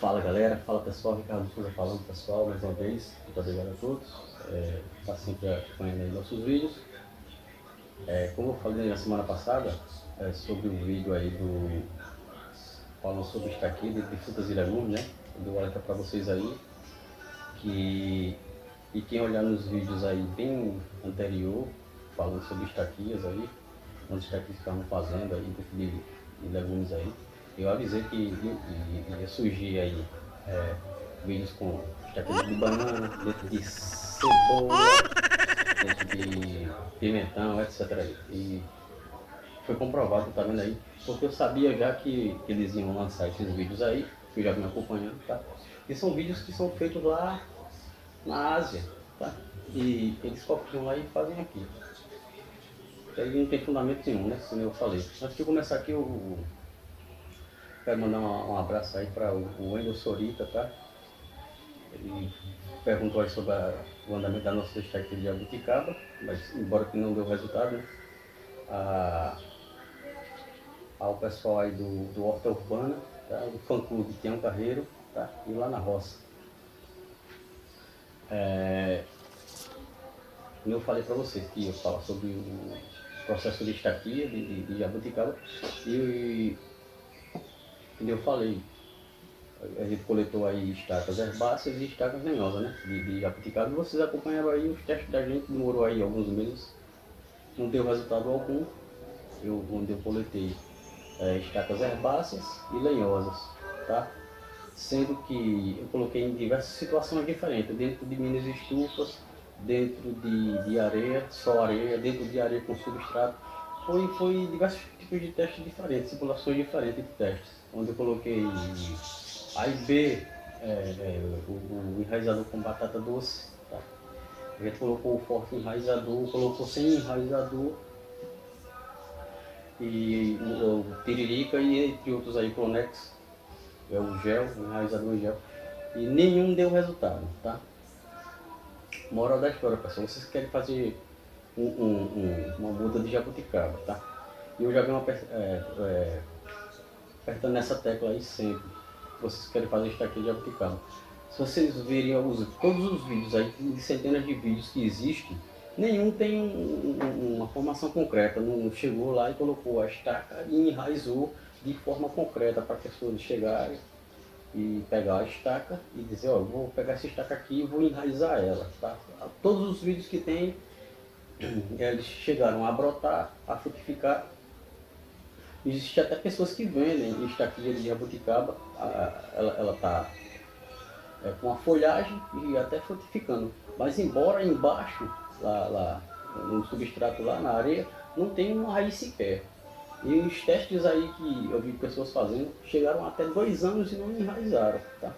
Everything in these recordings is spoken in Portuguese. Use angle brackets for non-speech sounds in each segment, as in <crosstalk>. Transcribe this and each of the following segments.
galera, fala pessoal, Ricardo Souza falando pessoal, mais uma vez, muito obrigado a todos, é, está sempre acompanhando nossos vídeos. É, como eu falei na semana passada, é, sobre o vídeo aí do, falando sobre isso aqui, de, de frutas e legumes, né, eu dou alerta para vocês aí, que, e quem olhar nos vídeos aí bem anterior, falando sobre estaquias aí, onde estaquias estavam fazendo aí, de, de legumes aí, eu avisei que ia, surgir aí é, vídeos com estaquias de banana, dentro de cebola, dentro de pimentão, etc. E foi comprovado, tá vendo aí? Porque eu sabia já que, que eles iam lançar esses vídeos aí, que eu já vim acompanhando, tá? E são vídeos que são feitos lá na Ásia, tá? E eles copiam lá e fazem aqui. E aí não tem fundamento nenhum, né? Como eu falei. Antes de começar aqui, eu quero mandar um, abraço aí para o, Wendel Sorita, tá? Ele perguntou aí sobre o andamento da nossa aqui de Abuticaba, mas embora que não deu resultado, né? A, ao pessoal aí do, do Horta Urbana, tá? do fã clube Tião Carreiro, tá? e lá na roça. É, eu falei para vocês que eu falo sobre o processo de estaquia de, de, de jabuticaba e eu falei, a gente coletou aí estacas herbáceas e estacas lenhosas, né? De, de e vocês acompanharam aí os testes da gente, demorou aí alguns meses, não deu resultado algum, eu, onde eu coletei é, estacas herbáceas e lenhosas, tá? Sendo que eu coloquei em diversas situações diferentes, dentro de minas estufas, dentro de, de areia, só areia, dentro de areia com substrato. Foi, foi diversos tipos de testes diferentes, simulações diferentes de testes, onde eu coloquei A e B, é, é, o, o, enraizador com batata doce, tá? a gente colocou o forte enraizador, colocou sem enraizador, e o, o e entre outros aí, Clonex, é o gel, o enraizador gel, e nenhum deu resultado, tá? Moral da história, pessoal, vocês querem fazer um, um, um, uma muda de jabuticaba, tá? E eu já venho é, é, apertando nessa tecla aí sempre. Vocês querem fazer isso aqui de jabuticaba. Se vocês verem os, todos os vídeos aí, de centenas de vídeos que existem, nenhum tem um, uma formação concreta. Não chegou lá e colocou a estaca e enraizou de forma concreta para a pessoa chegar e pegar a estaca e dizer, ó, vou pegar essa estaca aqui e vou enraizar ela. Tá? Todos os vídeos que tem, <clears throat> eles chegaram a brotar, a frutificar. Existem até pessoas que vendem estaquinha de jabuticaba, ela está é, com a folhagem e até frutificando. Mas embora embaixo lá, lá no substrato lá na areia, não tem uma raiz sequer. E os testes aí que eu vi pessoas fazendo chegaram até dois anos e não enraizaram, tá?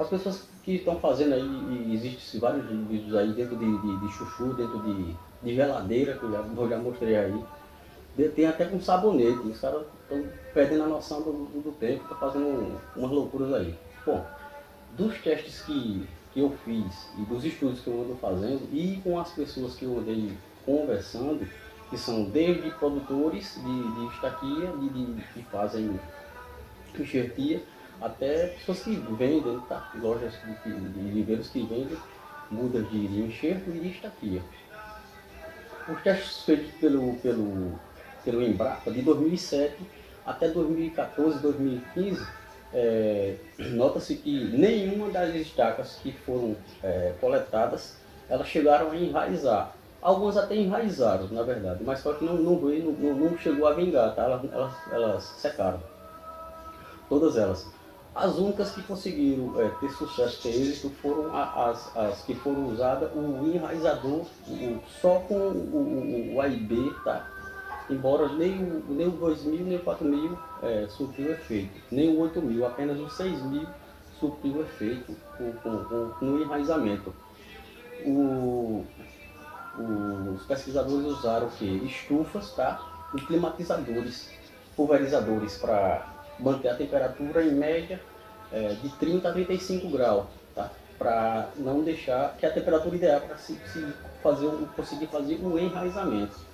As pessoas que estão fazendo aí, e existem vários vídeos aí dentro de, de, de, chuchu, dentro de, de geladeira, que eu já, eu já mostrei aí. Tem até com sabonete, os caras estão perdendo a noção do, do, tempo, estão fazendo umas loucuras aí. Bom, dos testes que que eu fiz e dos estudos que eu ando fazendo e com as pessoas que eu andei conversando, que são desde produtores de, de estaquia, de, de, que fazem enxertia, até pessoas que vendem, tá? lojas de, de viveiros que vendem mudas de, de enxerto e de estaquia. Os testes feitos pelo, pelo, pelo Embrapa de 2007 até 2014, 2015, é, nota-se que nenhuma das estacas que foram é, coletadas, elas chegaram a enraizar. Algumas até enraizaram, na verdade, mas só que não, não, não, não chegou a vingar, tá? elas, elas, elas secaram. Todas elas. As únicas que conseguiram é, ter sucesso, ter êxito, foram as, as que foram usadas, o enraizador, o, só com o, o, o AIB, tá? Embora nem o, nem o 2000 nem o 4000 é, supriu efeito, nem o 8000, apenas o 6000 supriu efeito com, com, enraizamento. O, o, os pesquisadores usaram o que? Estufas tá? e climatizadores, pulverizadores para manter a temperatura em média é, de 30 a 35 graus, tá? para não deixar que a temperatura ideal para se, se fazer, conseguir fazer o enraizamento.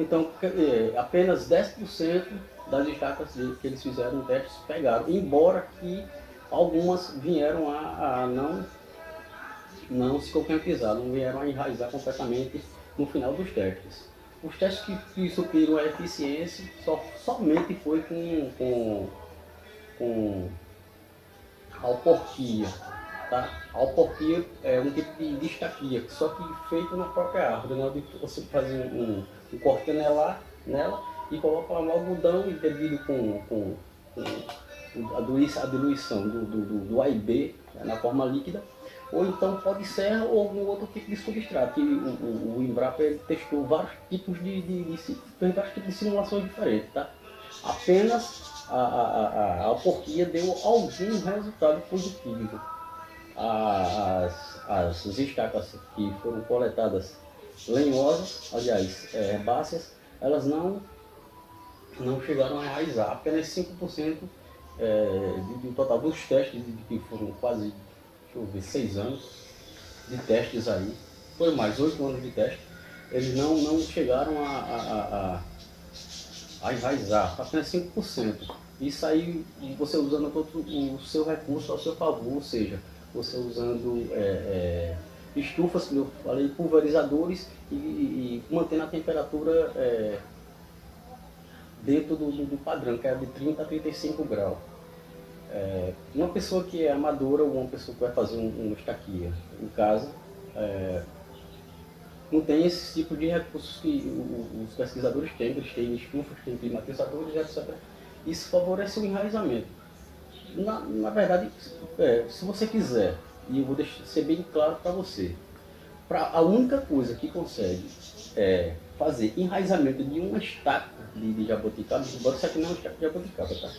Então, é, apenas 10% das estacas que eles fizeram testes pegaram, embora que algumas vieram a, a não, não se concretizar, não vieram a enraizar completamente no final dos testes. Os testes que, que supriram a eficiência só, somente foi com, com, com alporquia. Tá? Alporquia é um tipo de estaquia, só que feito na própria árvore. Na hora você fazer um, um corte nela, nela e coloca lá no algodão e com, com, com a, diluição, a do, do, do, do A e B né, na forma líquida, ou então pode ser ou algum outro tipo de substrato. Que o, o, o Embrapa testou vários tipos de, de, de, de, vários tipos de simulações diferentes. Tá? Apenas a, a, a, a deu algum resultado positivo. As, as estacas que foram coletadas lenhosas, aliás, é, herbáceas, elas não, não chegaram a enraizar. Apenas 5% é, do total dos testes, que foram quase, deixa eu ver, 6 anos de testes aí, foi mais 8 anos de teste, eles não, não chegaram a, a, a, a enraizar, apenas 5%. Isso aí você usando todo o seu recurso ao seu favor, ou seja, você usando é, é, estufas, como eu falei, pulverizadores e, e, mantendo a temperatura é, dentro do, do, padrão, que é de 30 a 35 graus. É, uma pessoa que é amadora ou uma pessoa que vai fazer um, uma estaquia em casa, é, não tem esse tipo de recursos que os pesquisadores têm, eles têm estufas, têm climatizadores, etc. Isso favorece o enraizamento. Na, na verdade, é, se você quiser, e eu vou deixar, ser bem claro para você, pra, a única coisa que consegue é, fazer enraizamento de uma estaca de, de jabuticaba, embora isso aqui não é uma estaca de jabuticaba, tá?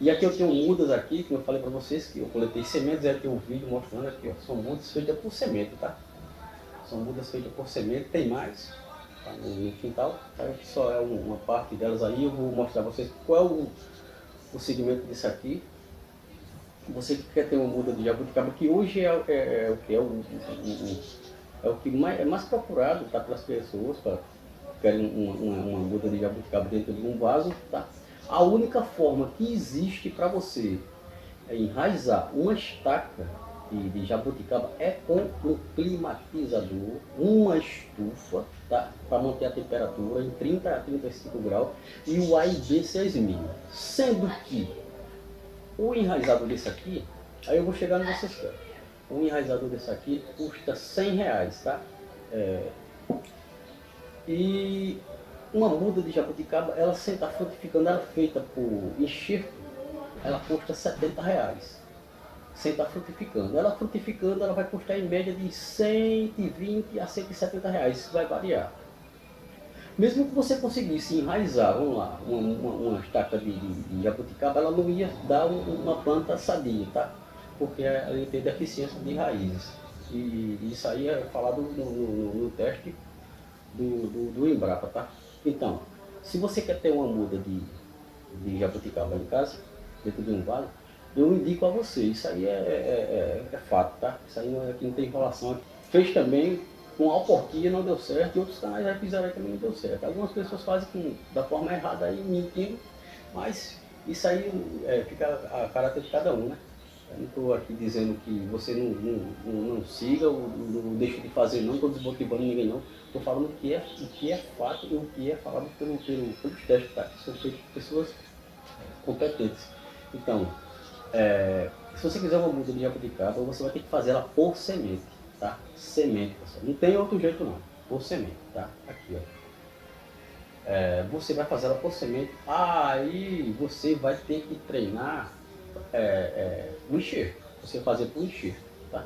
E aqui eu tenho mudas aqui, como eu falei para vocês, que eu coletei sementes, aqui o um vídeo mostrando aqui, ó, são mudas feitas por semente, tá? São mudas feitas por semente, tem mais tá? no, no, quintal, tá? só é uma parte delas aí, eu vou mostrar para vocês qual é o, o segmento disso aqui. Você que quer ter uma muda de jabuticaba, que hoje é, é, é o que é o, o, é o que mais, é mais procurado tá, pelas pessoas, para querem uma, uma, uma muda de jabuticaba dentro de um vaso, tá? A única forma que existe para você enraizar uma estaca de, de jabuticaba é com um climatizador, uma estufa, tá? Para manter a temperatura em 30 a 35 graus e o AIB 6000. Sendo que o enraizador desse aqui, aí eu vou chegar no vocês O enraizador desse aqui custa 100 reais, tá? É, e uma muda de jabuticaba, ela sem estar frutificando, ela feita por enxerto, ela custa 70 reais. Sem estar frutificando. Ela frutificando, ela vai custar em média de 120 a 170 reais, isso vai variar. Mesmo que você conseguisse enraizar, vamos lá, uma, uma, uma estaca de, de, jabuticaba, ela não ia dar uma planta sadia, tá? Porque ela tem deficiência de raízes. E isso aí é falado no, no, no teste do, do, do Embrapa, tá? Então, se você quer ter uma muda de, de jabuticaba em casa, dentro de um vale, eu indico a você. Isso aí é, é, é, é fato, tá? Isso aí não, é, não tem enrolação. Fez também com alporquia, não deu certo, e outros canais já fizeram também não deu certo. Algumas pessoas fazem com, da forma errada aí, mentindo, mas isso aí é, fica a caráter de cada um, né? Eu não estou aqui dizendo que você não, não, não, não siga, ou não deixe de fazer, não estou desmotivando ninguém não. Estou falando o que, é, o que é fato e o que é falado pelo, pelo, pelos testes, tá? São feitos pessoas competentes. Então, é, se você quiser uma muda de jabuticaba, você vai ter que fazer ela por semente, tá? Semente, pessoal. Não tem outro jeito não, por semente, tá? Aqui, ó. É, você vai fazer ela por semente, aí você vai ter que treinar é, é, o enxerto. Você fazer por enxerto, tá?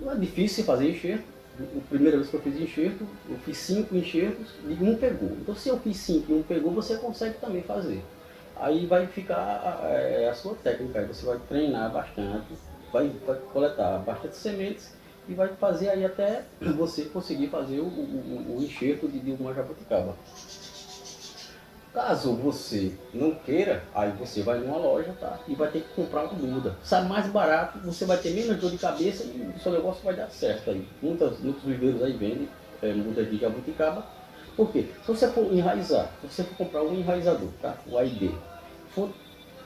Não é difícil fazer enxerto, a primeira vez que eu fiz enxerto, eu fiz cinco enxertos e um pegou. Então se eu fiz cinco e um pegou, você consegue também fazer. Aí vai ficar é, a sua técnica, aí você vai treinar bastante, vai, vai coletar bastante sementes e vai fazer aí até você conseguir fazer o, o, o enxerto de, de uma jabuticaba. Caso você não queira, aí você vai numa loja tá? e vai ter que comprar uma muda. Sai mais barato, você vai ter menos dor de cabeça e o seu negócio vai dar certo aí. Muitas, muitos viveiros aí vendem é, muda de jabuticaba, Por quê? Se você for enraizar, se você for comprar um enraizador, tá? O AID, for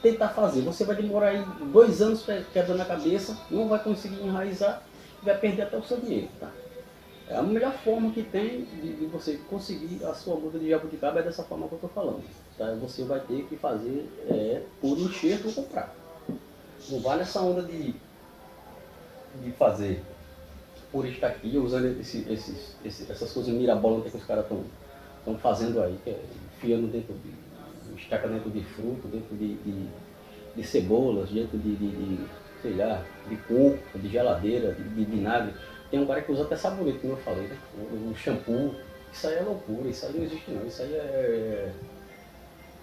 tentar fazer, você vai demorar aí dois anos quebrando a cabeça, não vai conseguir enraizar, vai perder até o seu dinheiro, tá? É a melhor forma que tem de, de você conseguir a sua muda de jabuticaba é dessa forma que eu estou falando. Tá? Você vai ter que fazer é, por enxerto ou comprar. Não vale essa onda de, de fazer por estaquia, usando esse, esses, essas coisas mirabolantes que os caras estão fazendo aí, que é enfiando dentro de estaca dentro de fruto, dentro de, de, de cebolas, dentro de, de, de, sei lá, de coco, de geladeira, de, de vinagre. Tem um cara que usa até sabonete, como eu falei, né? Um shampoo. Isso aí é loucura, isso aí não existe não. Isso aí é,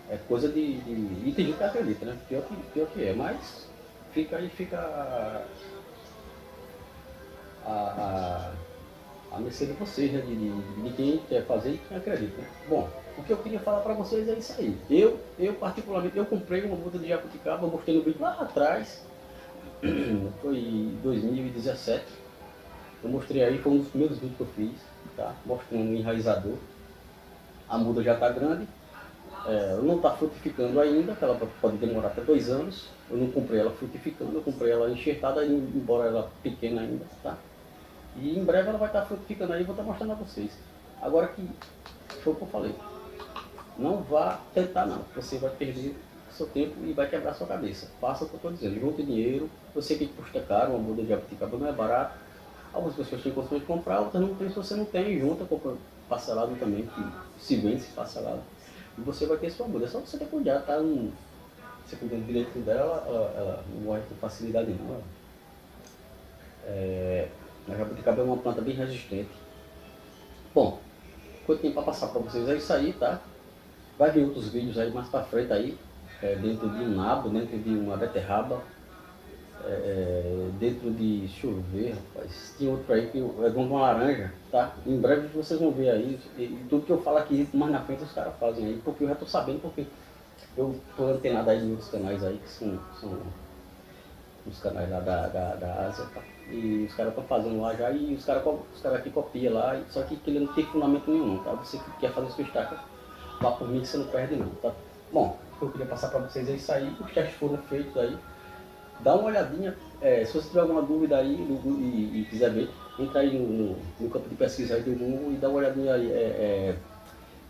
é coisa de, de. E tem gente que acredita, né? Pior que, pior que é, mas fica aí, fica a, a, a mercê de vocês, né? De, de, de, quem quer fazer e quem acredita. Né? Bom, o que eu queria falar para vocês é isso aí. Eu, eu particularmente, eu comprei uma muda de jabuticaba, eu mostrei no vídeo lá atrás, foi em 2017 eu mostrei aí, foi um dos primeiros vídeos que eu fiz, tá? Mostrando um enraizador. A muda já está grande, é, não está frutificando ainda, ela pode demorar até dois anos. Eu não comprei ela frutificando, eu comprei ela enxertada, embora ela pequena ainda, tá? E em breve ela vai estar tá frutificando aí, vou estar tá mostrando a vocês. Agora que foi o que eu falei. Não vá tentar não, você vai perder seu tempo e vai quebrar sua cabeça. Faça o que eu estou dizendo, junte dinheiro, sei que custa caro, uma muda de abuticaba não é barato, Algumas pessoas têm condições de comprar, outras não tem. Se você não tem, junta, compra parcelado também, que se vende se parcelado. E você vai ter sua muda. É só você ter cuidado, tá? Um, você cuidando direito dela, ela, ela, não morre com facilidade nenhuma. É, a jabuticaba é uma planta bem resistente. Bom, o que eu tenho para passar para vocês é isso aí, tá? Vai vir outros vídeos aí mais para frente aí, é, dentro de um nabo, dentro de uma beterraba, é, é, dentro de, deixa eu rapaz, tinha outro aí que é de uma laranja, tá? Em breve vocês vão ver aí, e, tudo que eu falo aqui mais na frente os caras fazem aí, porque eu já tô sabendo, porque eu tô antenado aí em outros canais aí, que são, são os canais lá da, da, da Ásia, tá? E os caras estão fazendo lá já, e os caras os cara aqui copiam lá, só que ele não tem fundamento nenhum, tá? Você que quer fazer sua estaca, vá por mim que você não perde não, tá? Bom, que eu queria passar para vocês é isso aí, os testes foram feitos aí, dá uma olhadinha, é, se você tiver alguma dúvida aí no, e, e, quiser ver, entra aí no, no, campo de pesquisa aí do Google e dá uma olhadinha aí, é, é,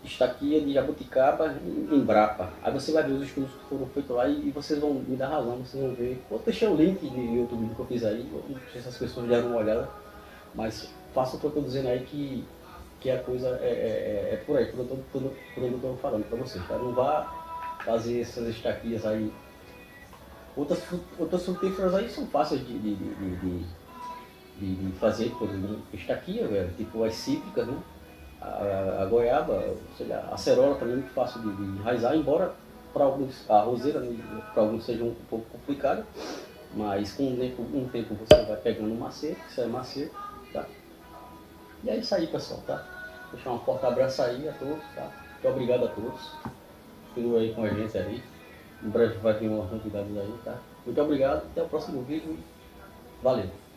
estaquia de jabuticaba em, Brapa. Aí você vai ver os estudos que foram feitos lá e, e, vocês vão me dar razão, vocês vão ver. Vou deixar o link no vídeo que eu fiz aí, não sei se as pessoas deram uma olhada, mas faça o que eu estou dizendo aí que, que a coisa é, é, é por aí, por, eu estou falando para vocês, tá? Não vá fazer essas estaquias aí Outras, outras frutíferas aí são fáceis de, de, de, de, fazer, por estaquia, velho, tipo as cítricas, né? A, a, goiaba, sei lá, a cerola também é muito fácil de, enraizar, embora para alguns, a roseira né, para alguns seja um pouco complicado, mas com um tempo, um tempo você vai pegando um macete, isso é macete, tá? E é isso aí, pessoal, tá? Deixar um forte abraço aí a todos, tá? Muito obrigado a todos. Continue aí com a gente aí. Em breve vai vir uma novidade aí, tá? Muito obrigado, até o próximo vídeo. Valeu!